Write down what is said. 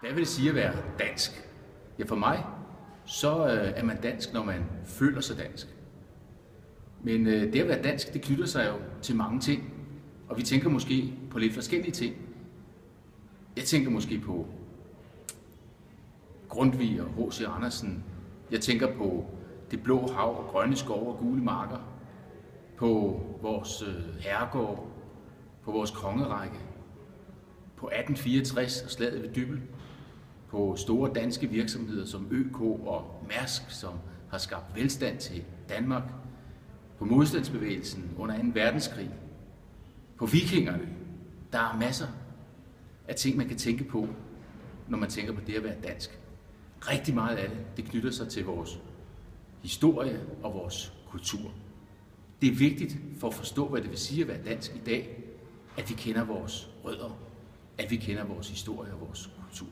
Hvad vil det sige at være dansk? Ja, for mig, så øh, er man dansk, når man føler sig dansk. Men øh, det at være dansk, det knytter sig jo til mange ting. Og vi tænker måske på lidt forskellige ting. Jeg tænker måske på Grundtvig og H.C. Andersen. Jeg tænker på det blå hav og grønne skove og gule marker. På vores øh, herregård. På vores kongerække. På 1864 og slaget ved Dybel på store danske virksomheder som ØK og Mærsk, som har skabt velstand til Danmark, på modstandsbevægelsen under 2. verdenskrig, på vikingerne. Der er masser af ting, man kan tænke på, når man tænker på det at være dansk. Rigtig meget af det, det knytter sig til vores historie og vores kultur. Det er vigtigt for at forstå, hvad det vil sige at være dansk i dag, at vi kender vores rødder, at vi kender vores historie og vores kultur.